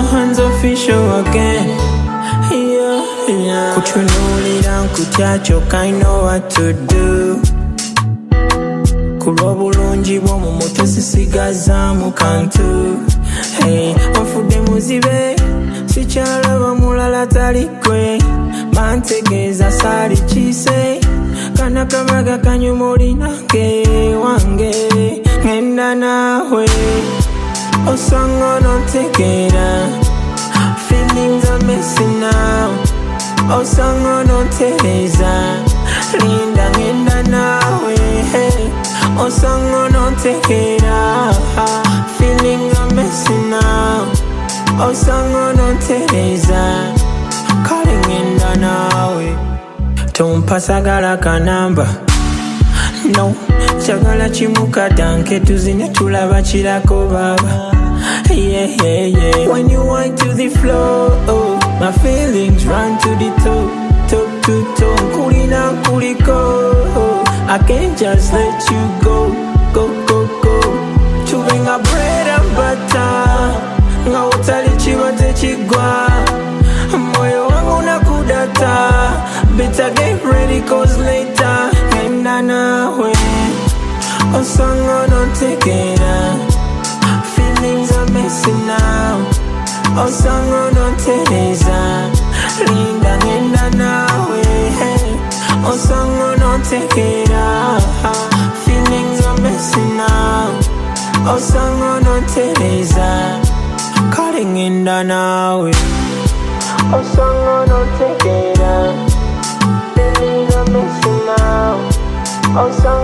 hands official again. Yeah, yeah. Kutunuulira nkutya kyokka I know what to do. Kulwa bulungi bw'omu mutwe sisigazaamu kantu. Hey, onfudde muzibe sikyalaba mulala tali gwe. Bantegeeza saali kiise. Kana kabaga kanyuma olinange wange. Ngenda naawe. Osanga nontegeera Feelings are messing now. Osanga nontereza Linda ngenda nawe. Hey. Osanga nontegeera Feelings are messing now. Osanga nontereza Kale ngenda nawe. Tompasagala kanamba no kyagala tuzine tulaba kirako baba yeah, yeah, yeah. when you wind to the floor oh, my feelings run to the top top to toe nkulina nkuliko oh, i can't just let you go go go go. Tubenga bread and butter. Nga utali kiba tekigwa moyo wangu nakudata better get ready cause osanga nontegeera feelings are messing now. Osanga nontereza linda ngenda nawe. Hey. osanga nontegeera feelings are messing now. Osanga nontereza kale ngenda nawe. Osanga nontegeera feelings are messing now. Osanga nontereza